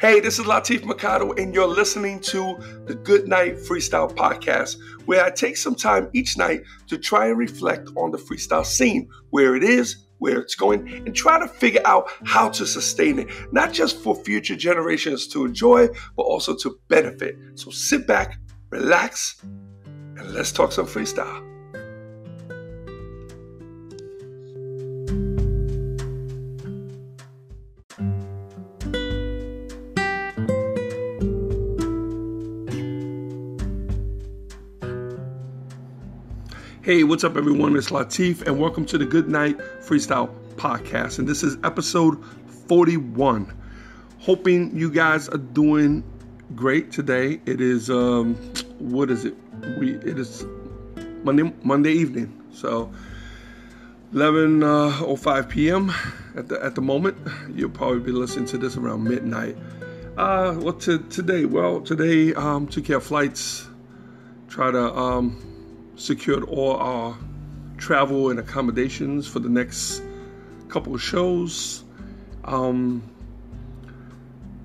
Hey, this is Latif Mercado, and you're listening to the Good Night Freestyle Podcast, where I take some time each night to try and reflect on the freestyle scene, where it is, where it's going, and try to figure out how to sustain it, not just for future generations to enjoy, but also to benefit. So sit back, relax, and let's talk some freestyle. Hey, what's up, everyone? It's Latif, and welcome to the Good Night Freestyle Podcast. And this is episode 41. Hoping you guys are doing great today. It is, um, what is it? We It is Monday, Monday evening. So, 11.05 uh, p.m. At the, at the moment. You'll probably be listening to this around midnight. Uh, what to, today? Well, today, um, took care of flights. Try to, um, secured all our travel and accommodations for the next couple of shows. Um,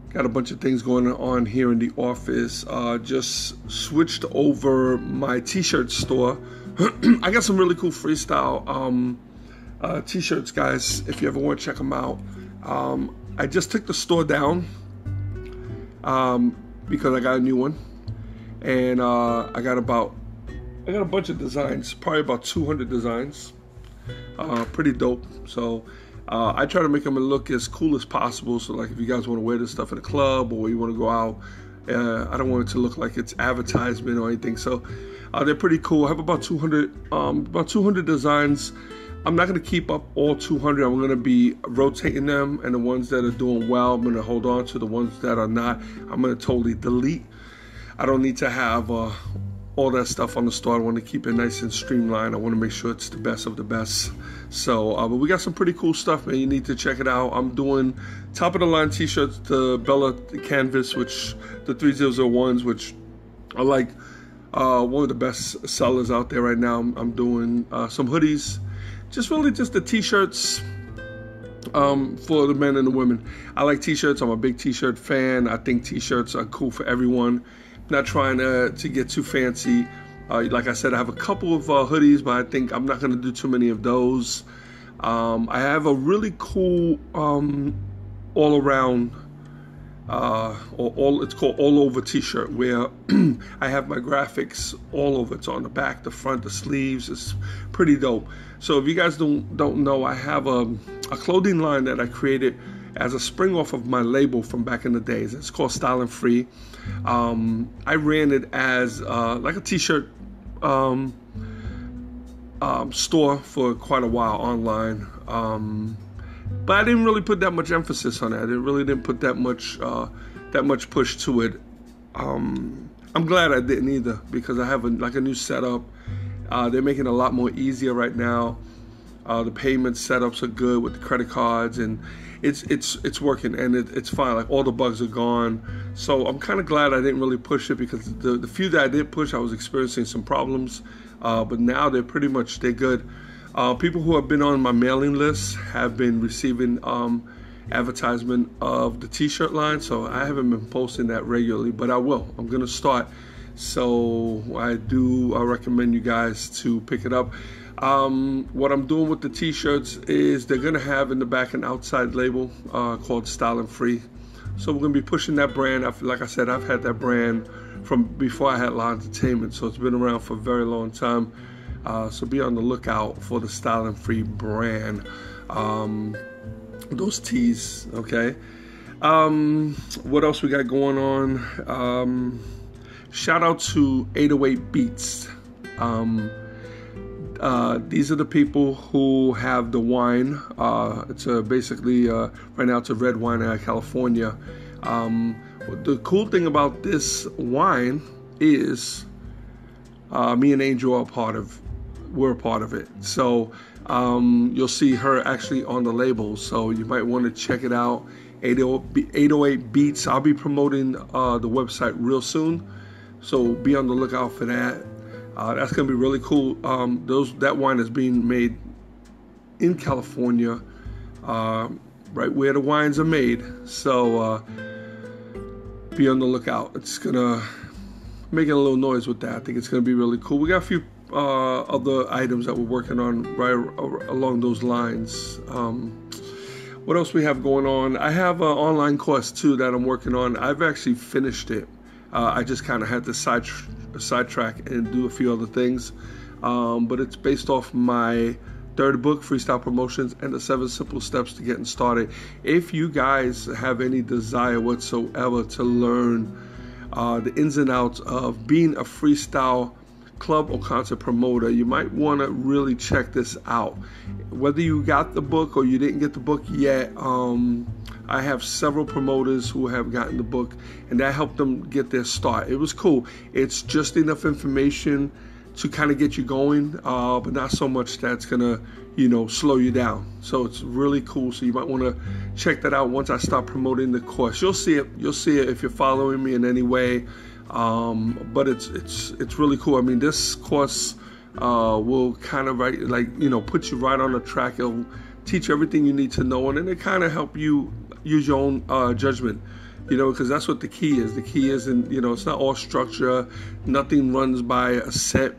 got a bunch of things going on here in the office. Uh, just switched over my t-shirt store. I got some really cool freestyle um, uh, t-shirts, guys. If you ever want to check them out, um, I just took the store down um, because I got a new one, and uh, I got about I got a bunch of designs, probably about 200 designs. Uh, pretty dope. So uh, I try to make them look as cool as possible. So like if you guys want to wear this stuff in a club or you want to go out, uh, I don't want it to look like it's advertisement or anything. So uh, they're pretty cool. I have about 200, um, about 200 designs. I'm not going to keep up all 200. I'm going to be rotating them, and the ones that are doing well, I'm going to hold on to. The ones that are not, I'm going to totally delete. I don't need to have uh, all that stuff on the store. I want to keep it nice and streamlined. I want to make sure it's the best of the best. So, uh, but we got some pretty cool stuff, man. You need to check it out. I'm doing top of the line t-shirts, the Bella Canvas, which the 3001s, which are like uh, one of the best sellers out there right now. I'm, I'm doing uh, some hoodies, just really just the t-shirts. Um, for the men and the women. I like t-shirts. I'm a big t-shirt fan. I think t-shirts are cool for everyone not trying to, to get too fancy. Uh, like I said, I have a couple of uh, hoodies, but I think I'm not going to do too many of those. Um, I have a really cool um, all around, uh, or all it's called all over T-shirt, where I have my graphics all over. It's on the back, the front, the sleeves. It's pretty dope. So if you guys don't don't know, I have a, a clothing line that I created as a spring off of my label from back in the days. It's called Style Free. Um, I ran it as uh, like a t-shirt um, um, store for quite a while online. Um, but I didn't really put that much emphasis on that. it. Really didn't put that much uh, that much push to it. Um, I'm glad I didn't either because I have a, like a new setup. Uh, they're making it a lot more easier right now. Uh, the payment setups are good with the credit cards, and it's it's it's working and it, it's fine. Like all the bugs are gone. So I'm kind of glad I didn't really push it because the the few that I did push, I was experiencing some problems. Uh, but now they're pretty much they're good. Uh, people who have been on my mailing list have been receiving um, advertisement of the T-shirt line. So I haven't been posting that regularly, but I will. I'm gonna start. So I do I recommend you guys to pick it up. Um, what I'm doing with the t-shirts is they're gonna have in the back an outside label uh, called Stylin' Free. So we're gonna be pushing that brand. I've, like I said, I've had that brand from before I had La' Entertainment, so it's been around for a very long time. Uh, so be on the lookout for the Stylin' Free brand. Um, those tees, okay. Um, what else we got going on? Um, shout out to 808 Beats. Um, uh, these are the people who have the wine. Uh, it's a, basically uh, right now it's a red wine out of California. Um, the cool thing about this wine is uh, me and Angel are part of. We're a part of it. So um, you'll see her actually on the label. So you might want to check it out. 808 Beats. I'll be promoting uh, the website real soon. So be on the lookout for that. Uh, that's going to be really cool. Um, those that wine is being made in California, uh, right where the wines are made. So uh, be on the lookout. It's gonna making a little noise with that. I think it's gonna be really cool. We got a few uh, other items that we're working on right along those lines. Um, what else we have going on? I have an online course too that I'm working on. I've actually finished it. Uh, I just kind of had to side sidetrack and do a few other things, um, but it's based off my third book, Freestyle Promotions, and the seven simple steps to getting started. If you guys have any desire whatsoever to learn uh, the ins and outs of being a freestyle club or concert promoter, you might want to really check this out. Whether you got the book or you didn't get the book yet, um, I have several promoters who have gotten the book, and that helped them get their start. It was cool. It's just enough information to kind of get you going, uh, but not so much that's gonna, you know, slow you down. So it's really cool. So you might want to check that out once I start promoting the course. You'll see it. You'll see it if you're following me in any way. Um, but it's it's it's really cool. I mean, this course uh, will kind of right, like you know put you right on the track. It'll teach everything you need to know, and then it kind of help you use your own uh, judgment. You know, because that's what the key is. The key is, and you know, it's not all structure. Nothing runs by a set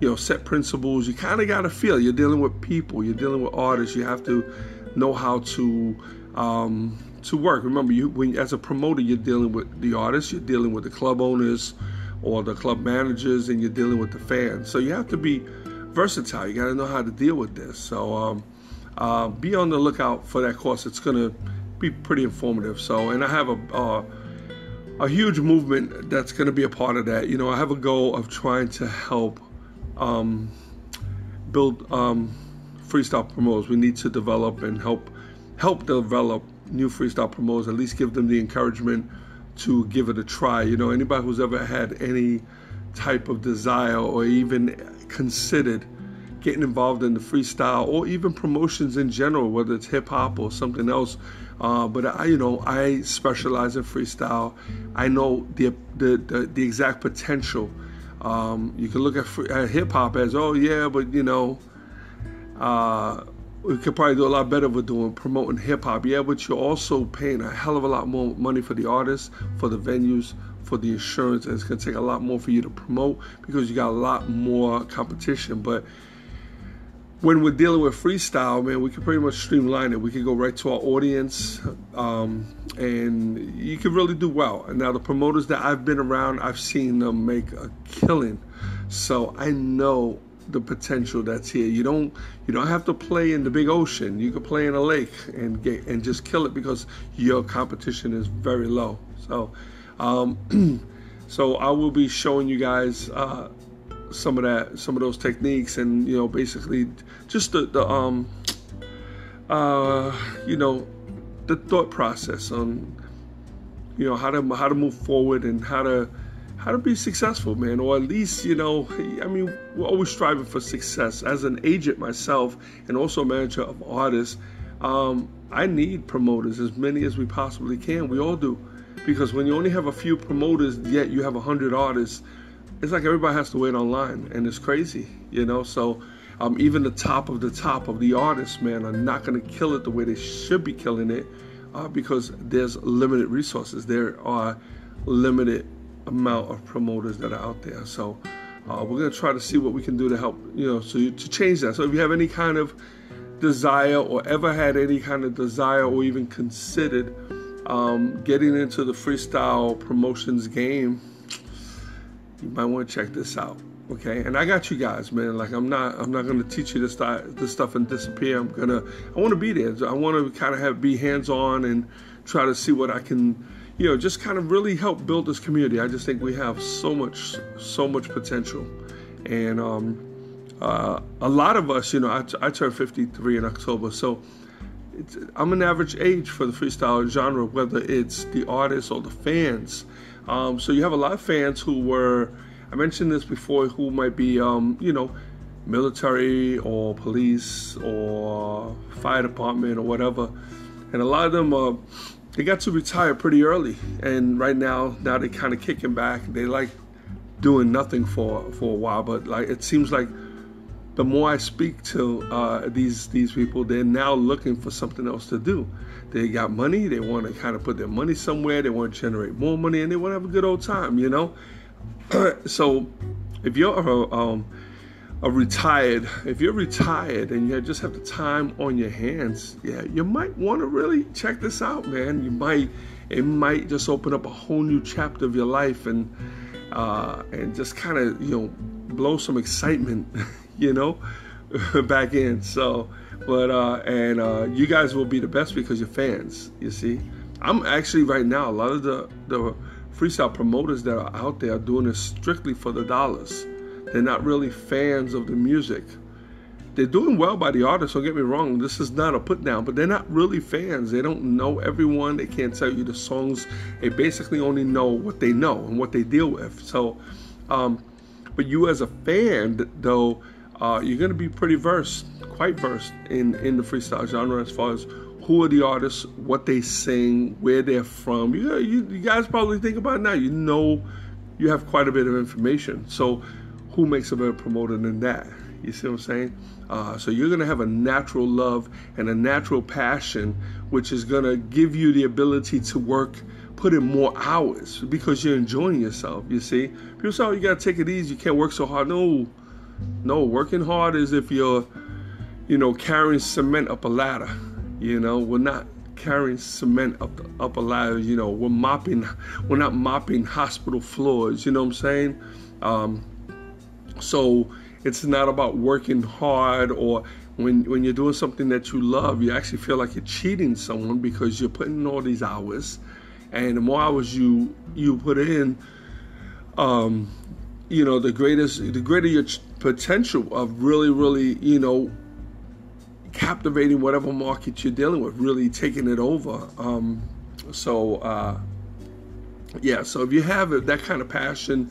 you know set principles you kind of got to feel you're dealing with people you're dealing with artists you have to know how to um, to work. Remember, you when as a promoter, you're dealing with the artists, you're dealing with the club owners or the club managers, and you're dealing with the fans. So you have to be versatile. You got to know how to deal with this. So um, uh, be on the lookout for that course. It's going to be pretty informative. So, and I have a uh, a huge movement that's going to be a part of that. You know, I have a goal of trying to help um, build um, freestyle promoters. We need to develop and help help develop new freestyle promoters, at least give them the encouragement to give it a try. You know, anybody who's ever had any type of desire or even considered getting involved in the freestyle or even promotions in general, whether it's hip hop or something else. Uh, but I, you know, I specialize in freestyle. I know the the the, the exact potential. Um, you can look at, at hip hop as, oh yeah, but you know. Uh, we could probably do a lot better with doing promoting hip hop. Yeah, but you're also paying a hell of a lot more money for the artists, for the venues, for the insurance, and it's gonna take a lot more for you to promote because you got a lot more competition. But when we're dealing with freestyle, man, we can pretty much streamline it. We can go right to our audience, um, and you can really do well. And now the promoters that I've been around, I've seen them make a killing. So I know the potential that's here. You don't you don't have to play in the big ocean. You can play in a lake and get and just kill it because your competition is very low. So, um, so I will be showing you guys uh, some of that, some of those techniques, and you know, basically just the, the um, uh, you know, the thought process on you know how to how to move forward and how to how to be successful, man, or at least, you know, I mean, we're always striving for success. As an agent myself and also manager of artists, um, I need promoters, as many as we possibly can. We all do. Because when you only have a few promoters, yet you have a 100 artists, it's like everybody has to wait online, and it's crazy, you know? So, um, even the top of the top of the artists, man, are not going to kill it the way they should be killing it uh, because there's limited resources. There are limited amount of promoters that are out there. So uh, we're going to try to see what we can do to help, you know, so you, to change that. So if you have any kind of desire or ever had any kind of desire or even considered um, getting into the freestyle promotions game, you might want to check this out. Okay, and I got you guys, man. Like I'm not, I'm not gonna teach you this, this stuff and disappear. I'm gonna, I want to be there. I want to kind of have be hands on and try to see what I can you know, just kind of really help build this community. I just think we have so much, so much potential, and um, uh, a lot of us, you know, I, I turned 53 in October, so I'm an average age for the freestyle genre, whether it's the artists or the fans. Um, so you have a lot of fans who were, I mentioned this before, who might be, um, you know, military or police or fire department or whatever, and a lot of them are they got to retire pretty early, and right now, now they kind of kicking back. They like doing nothing for for a while, but like it seems like the more I speak to uh, these these people, they're now looking for something else to do. They got money, they want to kind of put their money somewhere, they want to generate more money, and they want to have a good old time, you know. so, if you're a, um, a retired, if you're retired and you just have the time on your hands, yeah, you might want to really check this out, man. You might, it might just open up a whole new chapter of your life and uh, and just kind of you know blow some excitement you know, back in. So, but uh, and uh, you guys will be the best because you're fans. You see, I'm actually right now a lot of the the freestyle promoters that are out there are doing this strictly for the dollars. They're not really fans of the music. They're doing well by the artists. Don't get me wrong. This is not a put down, but they're not really fans. They don't know everyone. They can't tell you the songs. They basically only know what they know and what they deal with. So, um, but you as a fan, though uh, you're going to be pretty versed, quite versed in, in the freestyle genre as far as who are the artists, what they sing, where they're from. You, you, you guys probably think about now. You know, you have quite a bit of information. So, who makes a better promoter than that? You see what I'm saying? Uh, so you're going to have a natural love and a natural passion, which is going to give you the ability to work, put in more hours because you're enjoying yourself. You see, people say, "Oh, you got to take it easy. You can't work so hard." No, no, working hard is if you're, you know, carrying cement up a ladder. You know, we're not carrying cement up the, up a ladder. You know, we're mopping, we're not mopping hospital floors. You know what I'm saying? Um, so it's not about working hard or when when you're doing something that you love, you actually feel like you're cheating someone because you're putting in all these hours, and the more hours you you put in, um, you know, the greatest, the greater your potential of really, really, you know, captivating whatever market you're dealing with, really taking it over. Um, so, uh, yeah, so if you have that kind of passion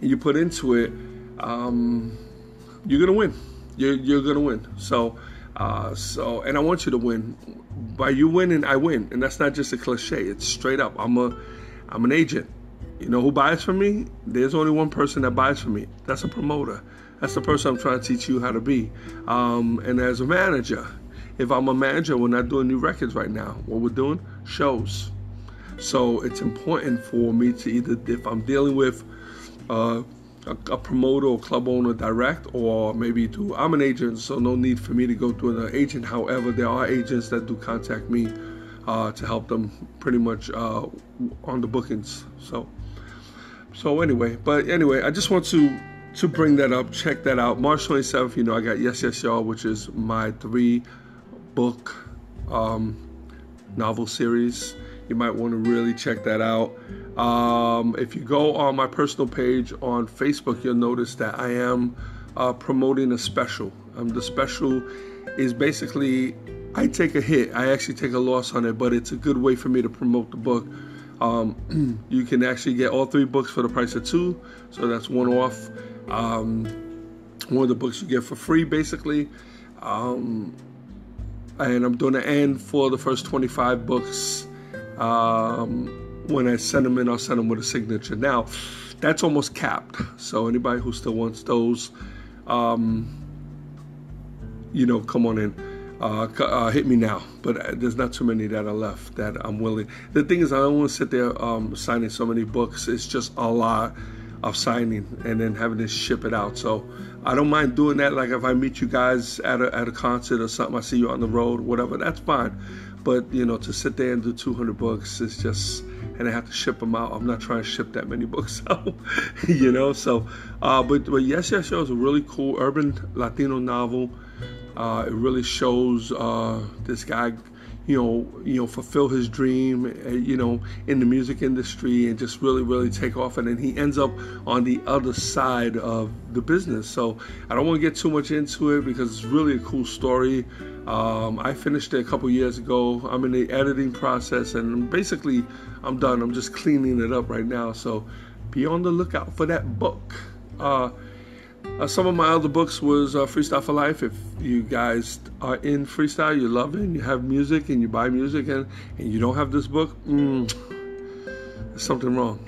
and you put into it, um, you're gonna win. You're, you're gonna win. So, uh, so, and I want you to win. By you winning, I win, and that's not just a cliche. It's straight up. I'm a, I'm an agent. You know who buys from me? There's only one person that buys from me. That's a promoter. That's the person I'm trying to teach you how to be. Um, and as a manager, if I'm a manager, we're not doing new records right now. What we're doing? Shows. So it's important for me to either, if I'm dealing with uh, a, a, promoter or club owner direct, or maybe to, I'm an agent, so no need for me to go to an agent. However, there are agents that do contact me uh, to help them pretty much uh, on the bookings. So, so anyway, but anyway, I just want to to bring that up. Check that out. March 27th, you know, I got Yes Yes Y'all, which is my three book um, novel series. You might want to really check that out. Um, if you go on my personal page on Facebook, you'll notice that I am uh, promoting a special. Um, the special is basically I take a hit. I actually take a loss on it, but it's a good way for me to promote the book. Um, you can actually get all three books for the price of two, so that's one off. Um, one of the books you get for free, basically. Um, and I'm doing an end for the first 25 books. Um, when I send them in, I'll send them with a signature. Now, that's almost capped. So anybody who still wants those, um, you know, come on in. Uh, uh, hit me now. But uh, there's not too many that are left that I'm willing. The thing is, I don't want to sit there um, signing so many books. It's just a lot of signing and then having to ship it out. So I don't mind doing that. Like if I meet you guys at a, at a concert or something, I see you on the road, whatever, that's fine. But you know, to sit there and do 200 books is just, and I have to ship them out. I'm not trying to ship that many books out, you know. So, uh, but but Yes, yes, y'all is a really cool urban Latino novel. Uh, it really shows uh, this guy you know, you know, fulfill his dream, uh, you know, in the music industry and just really, really take off. And then he ends up on the other side of the business. So I don't want to get too much into it because it's really a cool story. Um, I finished it a couple years ago. I'm in the editing process and basically I'm done. I'm just cleaning it up right now. So be on the lookout for that book. Uh, uh, some of my other books was uh, Freestyle for Life. If you guys are in freestyle, you love it, and you have music, and you buy music, and, and you don't have this book, mm, there's something wrong.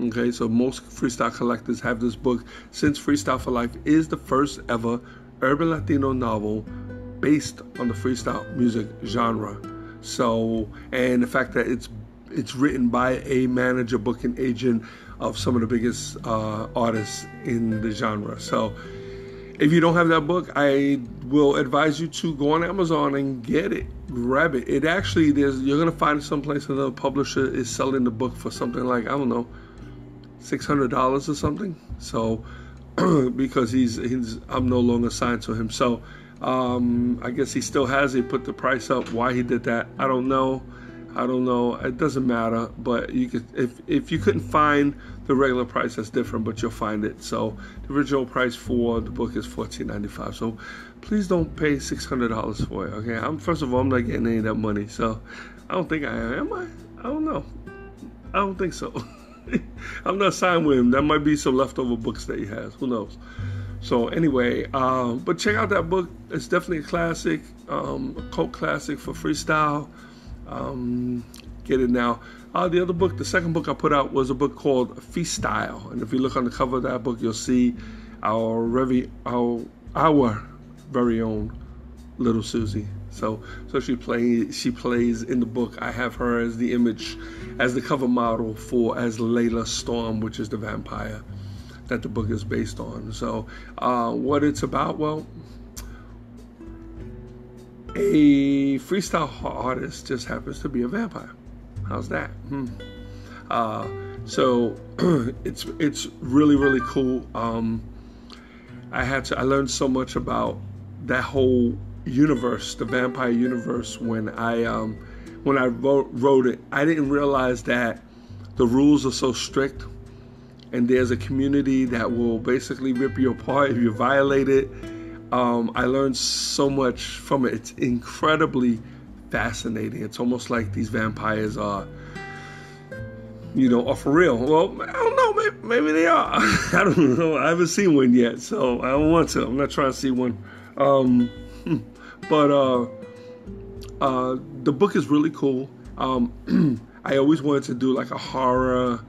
Okay, so most freestyle collectors have this book since Freestyle for Life is the first ever urban Latino novel based on the freestyle music genre. So, and the fact that it's it's written by a manager, booking agent of some of the biggest uh, artists in the genre. So, if you don't have that book, I will advise you to go on Amazon and get it, grab it. It actually there's you're gonna find someplace another publisher is selling the book for something like I don't know, six hundred dollars or something. So, because he's he's I'm no longer signed to him, so um, I guess he still has it. Put the price up. Why he did that, I don't know. I don't know. It doesn't matter. But you could, if if you couldn't find the regular price, that's different. But you'll find it. So the original price for the book is fourteen ninety five. So please don't pay six hundred dollars for it. Okay. I'm first of all, I'm not getting any of that money. So I don't think I am. Am I? I don't know. I don't think so. I'm not signed with him. That might be some leftover books that he has. Who knows? So anyway, uh, but check out that book. It's definitely a classic, um, a cult classic for freestyle. Um, get it now. Uh, the other book, the second book I put out was a book called Freestyle, and if you look on the cover of that book, you'll see our revi- our our very own Lil' Suzy. So so she plays she plays in the book. I have her as the image, as the cover model for as Layla Storm, which is the vampire that the book is based on. So uh, what it's about, well a freestyle artist just happens to be a vampire. How's that? Hmm. Uh, so it's it's really really cool. Um, I had to I learned so much about that whole universe, the vampire universe, when I um, when I wrote, wrote it. I didn't realize that the rules are so strict, and there's a community that will basically rip you apart if you violate it um, I learned so much from it. It's incredibly fascinating. It's almost like these vampires are, you know, are for real. Well, I don't know. Maybe, maybe they are. I don't know. I haven't seen one yet, so I don't want to. I'm not trying to see one. Um, but uh, uh, the book is really cool. Um, I always wanted to do like a horror,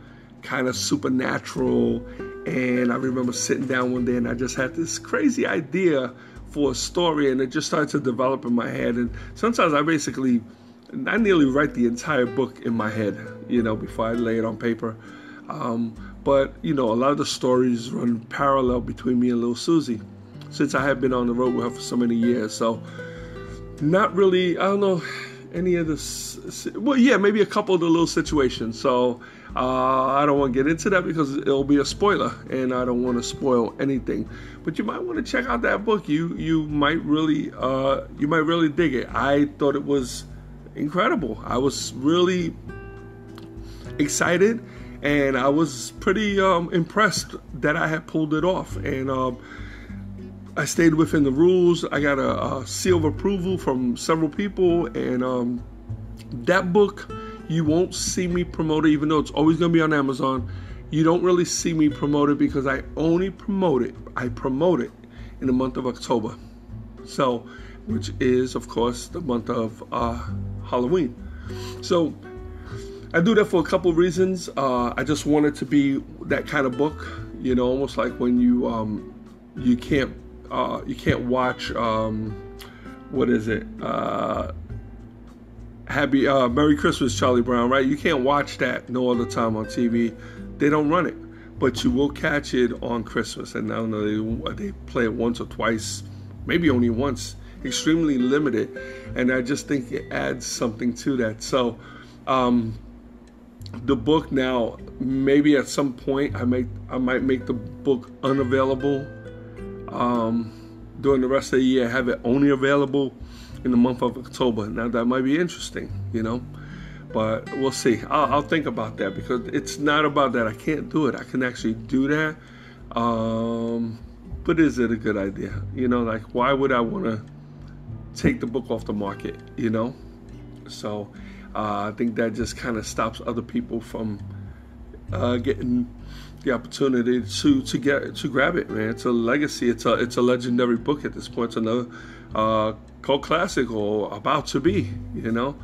kind of supernatural and I remember sitting down one day and I just had this crazy idea for a story and it just started to develop in my head. And sometimes I basically, I nearly write the entire book in my head, you know, before I lay it on paper. Um, but, you know, a lot of the stories run parallel between me and Lil' Suzy since I have been on the road with her for so many years. So, not really, I don't know any of this. Well, yeah, maybe a couple of the little situations. So, uh, I don't want to get into that because it'll be a spoiler, and I don't want to spoil anything. But you might want to check out that book. You you might really uh, you might really dig it. I thought it was incredible. I was really excited, and I was pretty um, impressed that I had pulled it off. And um, I stayed within the rules. I got a, a seal of approval from several people, and um, that book you won't see me promote it, even though it's always going to be on Amazon. You don't really see me promote it because I only promote it. I promote it in the month of October. So, which is, of course, the month of uh, Halloween. So, I do that for a couple of reasons. Uh, I just want it to be that kind of book, you know, almost like when you um, you can't uh, you can't watch um, what is it uh, Happy uh, Merry Christmas, Charlie Brown, right? You can't watch that no other time on TV. They don't run it, but you will catch it on Christmas. And I don't know, they, they play it once or twice, maybe only once. Extremely limited, and I just think it adds something to that. So, um, the book now, maybe at some point, I make I might make the book unavailable um, during the rest of the year. Have it only available in the month of October. Now that might be interesting, you know, but we'll see. I'll, I'll, think about that because it's not about that. I can't do it. I can actually do that. Um, but is it a good idea? You know, like why would I want to take the book off the market? You know, so uh, I think that just kind of stops other people from uh, getting the opportunity to to get to grab it, man. It's a legacy. It's a it's a legendary book at this point. It's another uh, cult classic or about to be, you know.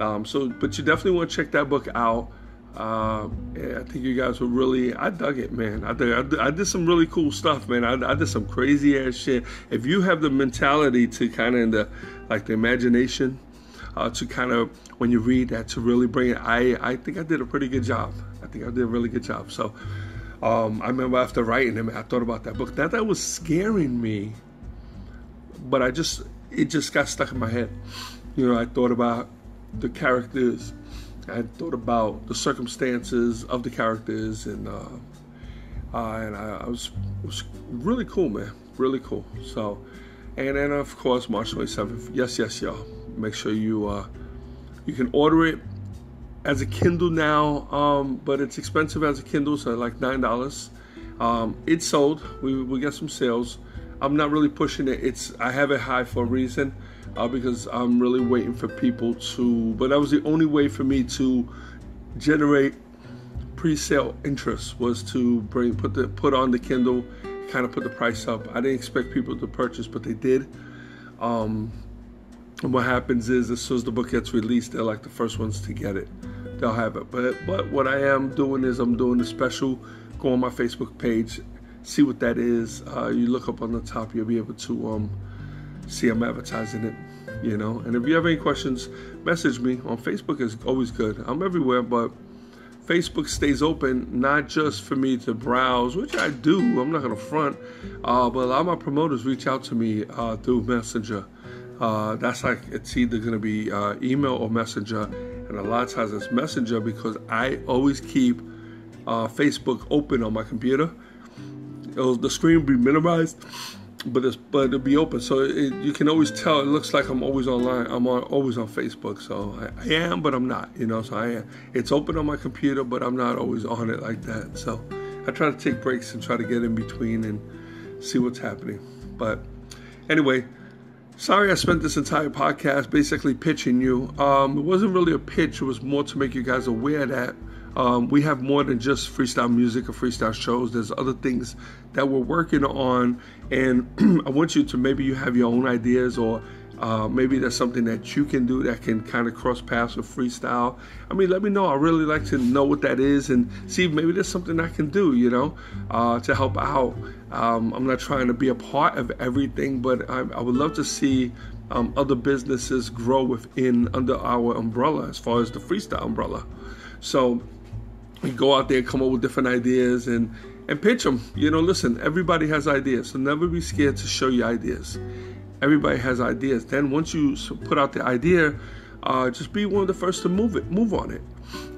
Um, so, but you definitely want to check that book out. Uh, I think you guys were really, I dug it, man. I, dug, I, did, I did some really cool stuff, man. I, I, did some crazy ass shit. If you have the mentality to kind of the, like the imagination, uh, to kind of, when you read that, to really bring it, I, I think I did a pretty good job. I think I did a really good job. So um, I remember after writing it, I thought about that book. That that was scaring me, but I just, it just got stuck in my head. You know, I thought about the characters I thought about the circumstances of the characters, and uh, uh, and I, I was was really cool, man, really cool. So, and then of course March 27th. Yes, yes, y'all. Make sure you uh, you can order it as a Kindle now, um, but it's expensive as a Kindle, so like nine dollars. Um, sold. We we get some sales. I'm not really pushing it. It's I have it high for a reason uh, because I'm really waiting for people to. But that was the only way for me to generate pre-sale interest was to bring put the put on the Kindle, kind of put the price up. I didn't expect people to purchase, but they did. Um, and what happens is, as soon as the book gets released, they're like the first ones to get it. They'll have it. But but what I am doing is I'm doing a special. Go on my Facebook page, see what that is. Uh, you look up on the top, you'll be able to um, see I'm advertising it, you know. And if you have any questions, message me on Facebook is always good. I'm everywhere, but Facebook stays open not just for me to browse, which I do. I'm not gonna front, uh, but a lot of my promoters reach out to me uh, through Messenger. Uh, that's like it's either gonna be uh, email or Messenger, and a lot of times it's Messenger because I always keep uh, Facebook open on my computer. It'll, the screen will be minimized but it's but it'll be open, so it, you can always tell. It looks like I'm always online. I'm on, always on Facebook, so I, I, am, but I'm not. You know, so I am. It's open on my computer, but I'm not always on it like that. So I try to take breaks and try to get in between and see what's happening. But anyway, sorry I spent this entire podcast basically pitching you. Um, it wasn't really a pitch. It was more to make you guys aware that um, we have more than just freestyle music or freestyle shows. There's other things that we're working on, and I want you to maybe you have your own ideas or uh, maybe there's something that you can do that can kind of cross paths with freestyle. I mean, let me know. I really like to know what that is and see maybe there's something I can do, you know, uh, to help out. Um, I'm not trying to be a part of everything, but I, I would love to see um, other businesses grow within under our umbrella as far as the freestyle umbrella. So you go out there, come up with different ideas, and and pitch them. You know, listen, everybody has ideas, so never be scared to show your ideas. Everybody has ideas. Then once you put out the idea, uh, just be one of the first to move it, move on it.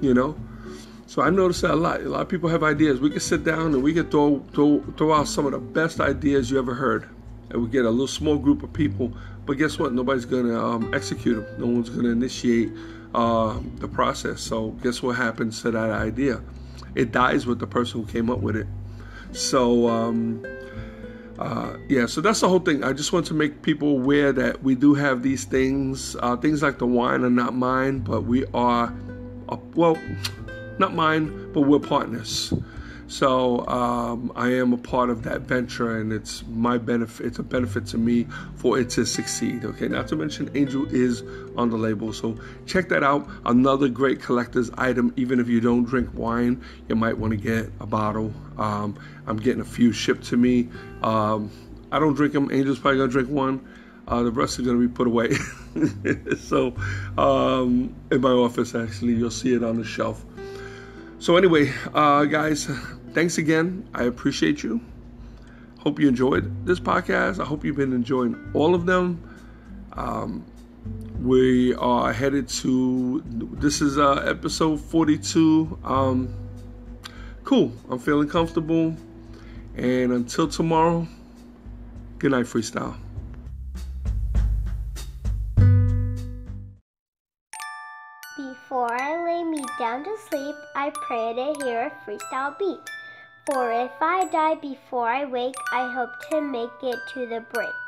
You know. So I noticed that a lot. A lot of people have ideas. We can sit down and we can throw throw throw out some of the best ideas you ever heard, and we get a little small group of people. But guess what? Nobody's gonna um, execute them. No one's gonna initiate uh, the process. So guess what happens to that idea? It dies with the person who came up with it. So um, uh, yeah, so that's the whole thing. I just want to make people aware that we do have these things. Uh, things like the wine are not mine, but we are, uh, well, not mine, but we're partners. So um, I am a part of that venture, and it's my benefit. It's a benefit to me for it to succeed. Okay, not to mention Angel is on the label, so check that out. Another great collector's item. Even if you don't drink wine, you might want to get a bottle. Um, I'm getting a few shipped to me. Um, I don't drink them. Angel's probably gonna drink one. Uh, the rest are going to be put away. so, um, in my office, actually, you'll see it on the shelf. So, anyway, uh, guys, thanks again. I appreciate you. Hope you enjoyed this podcast. I hope you've been enjoying all of them. Um, we are headed to this is uh, episode 42. Um, cool. I'm feeling comfortable. And until tomorrow, good night, freestyle. Down to sleep, I pray to hear a freestyle beat. For if I die before I wake, I hope to make it to the break.